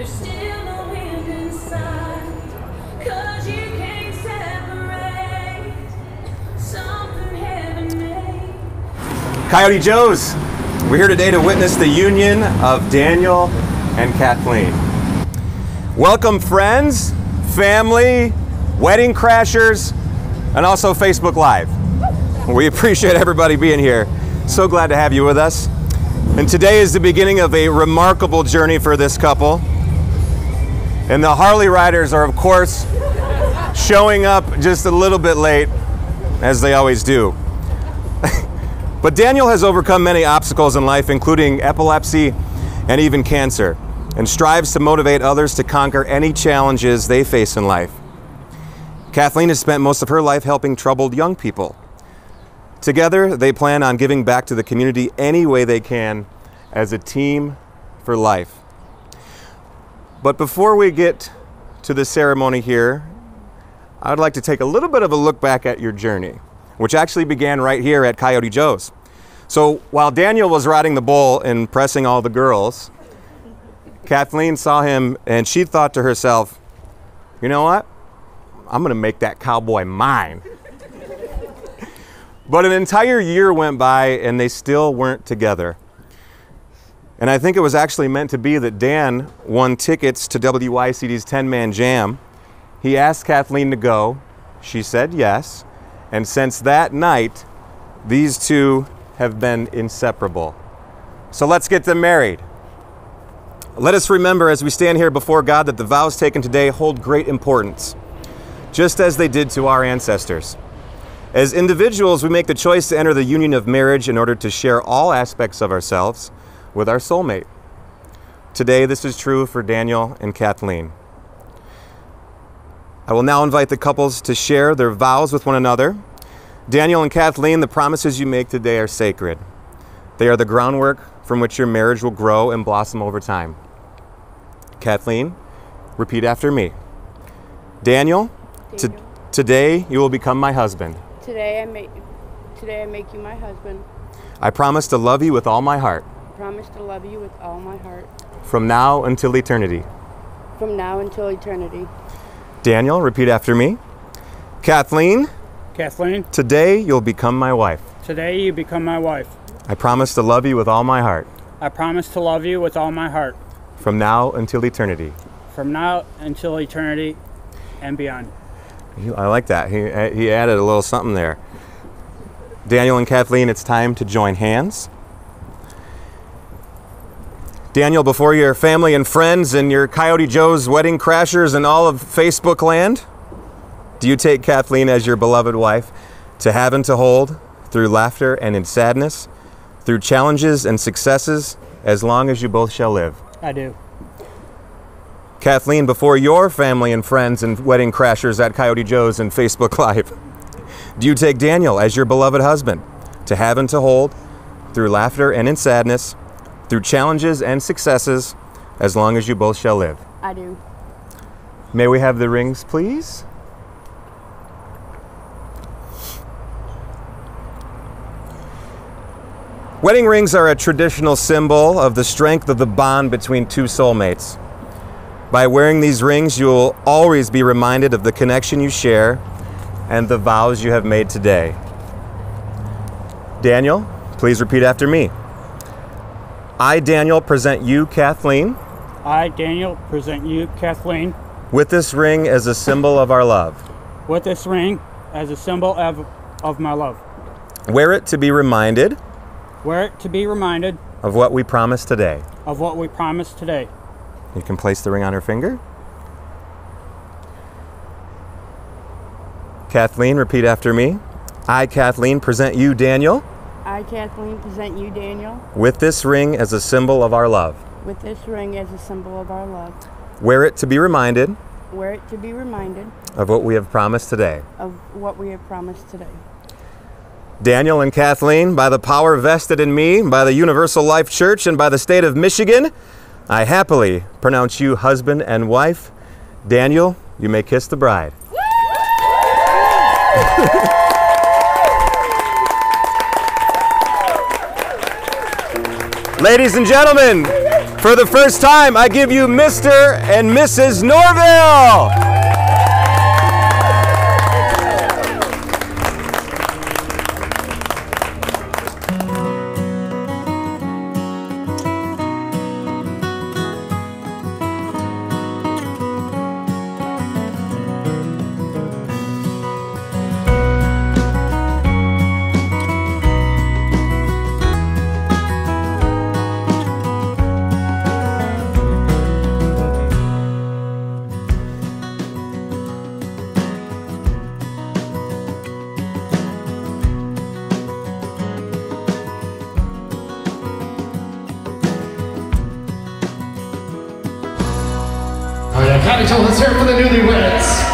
There's still no wind inside. Cause you can't separate something heaven made. Coyote Joe's. We're here today to witness the union of Daniel and Kathleen. Welcome, friends, family, wedding crashers, and also Facebook Live. We appreciate everybody being here. So glad to have you with us. And today is the beginning of a remarkable journey for this couple. And the Harley Riders are, of course, showing up just a little bit late, as they always do. But Daniel has overcome many obstacles in life, including epilepsy and even cancer, and strives to motivate others to conquer any challenges they face in life. Kathleen has spent most of her life helping troubled young people. Together, they plan on giving back to the community any way they can as a team for life. But before we get to the ceremony here, I'd like to take a little bit of a look back at your journey, which actually began right here at Coyote Joe's. So while Daniel was riding the bull and pressing all the girls, Kathleen saw him and she thought to herself, you know what? I'm going to make that cowboy mine. but an entire year went by and they still weren't together. And I think it was actually meant to be that Dan won tickets to WYCD's 10 man jam. He asked Kathleen to go. She said yes. And since that night, these two have been inseparable. So let's get them married. Let us remember as we stand here before God that the vows taken today hold great importance, just as they did to our ancestors. As individuals, we make the choice to enter the union of marriage in order to share all aspects of ourselves with our soulmate. Today, this is true for Daniel and Kathleen. I will now invite the couples to share their vows with one another. Daniel and Kathleen, the promises you make today are sacred. They are the groundwork from which your marriage will grow and blossom over time. Kathleen, repeat after me. Daniel, to- Daniel. today you will become my husband. Today I make today I make you my husband. I promise to love you with all my heart, promise to love you with all my heart. from now until eternity. From now until eternity. Daniel, repeat after me. Kathleen, Kathleen, today you'll become my wife. today you become my wife. I promise to love you with all my heart, I promise to love you with all my heart, from now until eternity. from now until eternity and beyond. I like that. He, he added a little something there. Daniel and Kathleen, it's time to join hands. Daniel, before your family and friends and your Coyote Joe's wedding crashers and all of Facebook land, do you take Kathleen as your beloved wife to have and to hold through laughter and in sadness, through challenges and successes, as long as you both shall live? I do. Kathleen, before your family and friends and wedding crashers at Coyote Joe's and Facebook Live, do you take Daniel as your beloved husband to have and to hold through laughter and in sadness, through challenges and successes, as long as you both shall live? I do. May we have the rings, please? Wedding rings are a traditional symbol of the strength of the bond between two soulmates. By wearing these rings, you will always be reminded of the connection you share and the vows you have made today. Daniel, please repeat after me. I, Daniel, present you, Kathleen, I, Daniel, present you, Kathleen, with this ring as a symbol of our love. with this ring as a symbol of, of my love. Wear it to be reminded Wear it to be reminded of what we promised today. of what we promised today. You can place the ring on her finger. Kathleen, repeat after me. I, Kathleen, present you, Daniel, I, Kathleen, present you, Daniel, with this ring as a symbol of our love. with this ring as a symbol of our love. Wear it to be reminded Wear it to be reminded of what we have promised today. of what we have promised today. Daniel and Kathleen, by the power vested in me by the Universal Life Church and by the state of Michigan, I happily pronounce you husband and wife. Daniel, you may kiss the bride. Ladies and gentlemen, For the first time, I give you Mr. and Mrs. Norville. Toll, let's hear it for the newlyweds.